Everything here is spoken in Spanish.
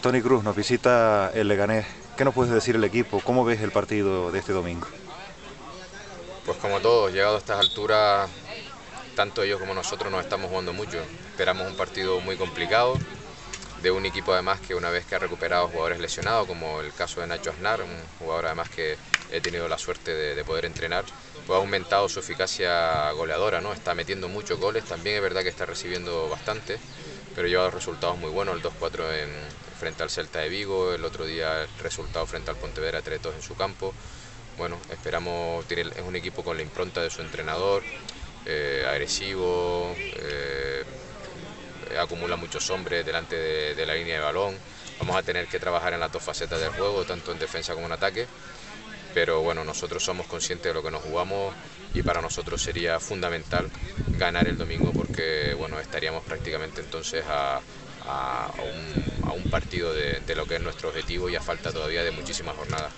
Tony Cruz nos visita el Leganés. ¿Qué nos puedes decir el equipo? ¿Cómo ves el partido de este domingo? Pues como todos, llegado a estas alturas, tanto ellos como nosotros nos estamos jugando mucho. Esperamos un partido muy complicado, de un equipo además que una vez que ha recuperado jugadores lesionados, como el caso de Nacho Aznar, un jugador además que he tenido la suerte de, poder entrenar, pues ha aumentado su eficacia goleadora, ¿no? está metiendo muchos goles, también es verdad que está recibiendo bastante, pero lleva resultados muy buenos, el 2-4 en, frente al Celta de Vigo, el otro día el resultado frente al Pontevedra 3-2 en su campo. Bueno, esperamos, es un equipo con la impronta de su entrenador, eh, agresivo, eh, acumula muchos hombres delante de, la línea de balón. Vamos a tener que trabajar en las dos facetas del juego, tanto en defensa como en ataque. Pero bueno, nosotros somos conscientes de lo que nos jugamos y para nosotros sería fundamental ganar el domingo porque bueno, estaríamos prácticamente entonces a, a, un, partido de, de lo que es nuestro objetivo y a falta todavía de muchísimas jornadas.